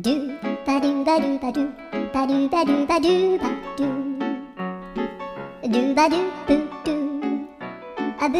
Do. Ba do ba do ba do ba do ba do ba do ba do do ba do boo do a boo